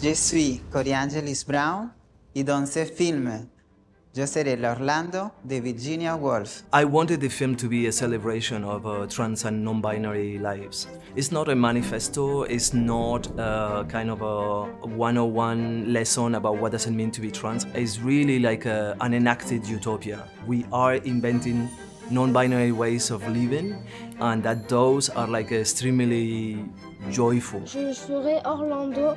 Je suis Coriangelis Brown y dans ce film, je serai l'Orlando de Virginia Woolf. I wanted the film to be a celebration of uh, trans and non-binary lives. It's not a manifesto, it's not a kind of a 101 lesson about what does it mean to be trans. It's really like a, an enacted utopia. We are inventing non-binary ways of living and that those are like extremely joyful. Je serai Orlando.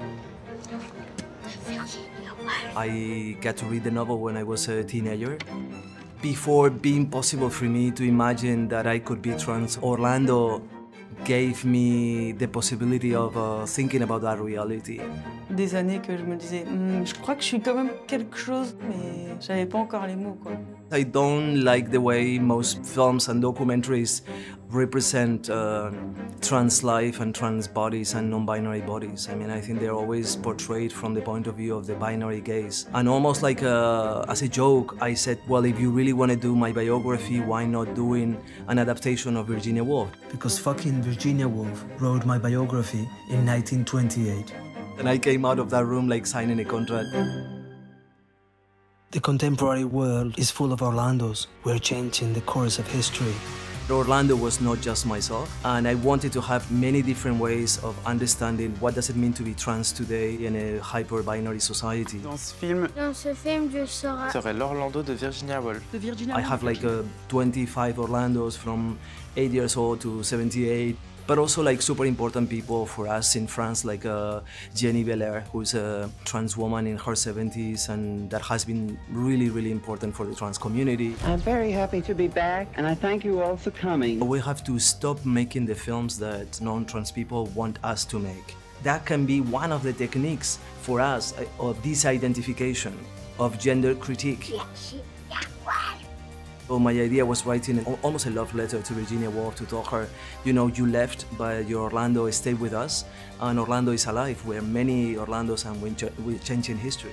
I got to read the novel when I was a teenager. Before being possible for me to imagine that I could be trans, Orlando gave me the possibility of uh, thinking about that reality. Des années que je me disais, Hmm, je crois que je suis quand même quelque chose, mais j'avais pas encore les mots, quoi. I don't like the way most films and documentaries represent uh, trans life and trans bodies and non-binary bodies. I mean, I think they're always portrayed from the point of view of the binary gaze. And almost like a, as a joke, I said, well, if you really want to do my biography, why not doing an adaptation of Virginia Woolf? Because fucking Virginia Woolf wrote my biography in 1928. And I came out of that room like signing a contract. The contemporary world is full of Orlandos. We're changing the course of history. Orlando was not just myself, and I wanted to have many different ways of understanding what does it mean to be trans today in a hyper-binary society. Dans ce film, Dans ce film, je serai. serait l'Orlando de Virginia Woolf. De Virginia I have like uh, 25 Orlandos from 8 years old to 78, but also like super important people for us in France, like uh, Jenny Bel'Air, who's a trans woman in her 70s, and that has been really, really important for the trans community. I'm very happy to be back, and I thank you all for coming. We have to stop making the films that non-trans people want us to make. That can be one of the techniques for us uh, of disidentification, of gender critique. So my idea was writing almost a love letter to Virginia Woolf to tell her, you know, you left, but your Orlando stayed with us, and Orlando is alive. We're many Orlandos, and we're ch- we're changing history.